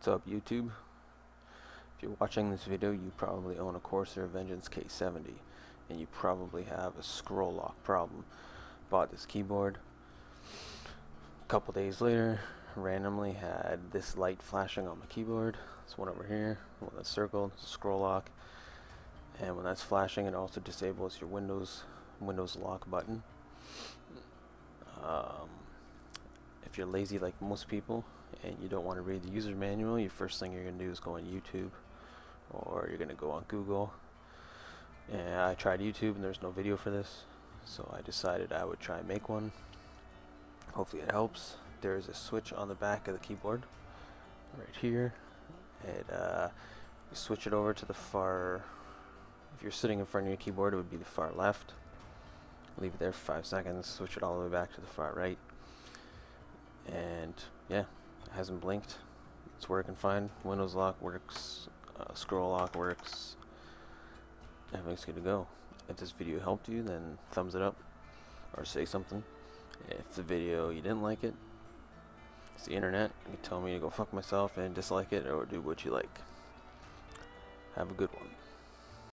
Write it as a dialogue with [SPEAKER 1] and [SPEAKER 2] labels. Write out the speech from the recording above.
[SPEAKER 1] What's up YouTube? If you're watching this video you probably own a Corsair Vengeance K70 and you probably have a scroll lock problem. Bought this keyboard. A couple days later randomly had this light flashing on my keyboard. This one over here, one that's circled, scroll lock. And when that's flashing it also disables your Windows Windows lock button. Um, you're lazy like most people and you don't want to read the user manual, your first thing you're going to do is go on YouTube or you're going to go on Google. And I tried YouTube and there's no video for this, so I decided I would try and make one. Hopefully it helps. There's a switch on the back of the keyboard right here. It uh, you switch it over to the far. If you're sitting in front of your keyboard, it would be the far left. Leave it there for five seconds. Switch it all the way back to the far right yeah, it hasn't blinked. It's working fine. Windows lock works. Uh, scroll lock works. Everything's good to go. If this video helped you, then thumbs it up or say something. If the video you didn't like it, it's the internet. You can tell me to go fuck myself and dislike it or do what you like. Have a good one.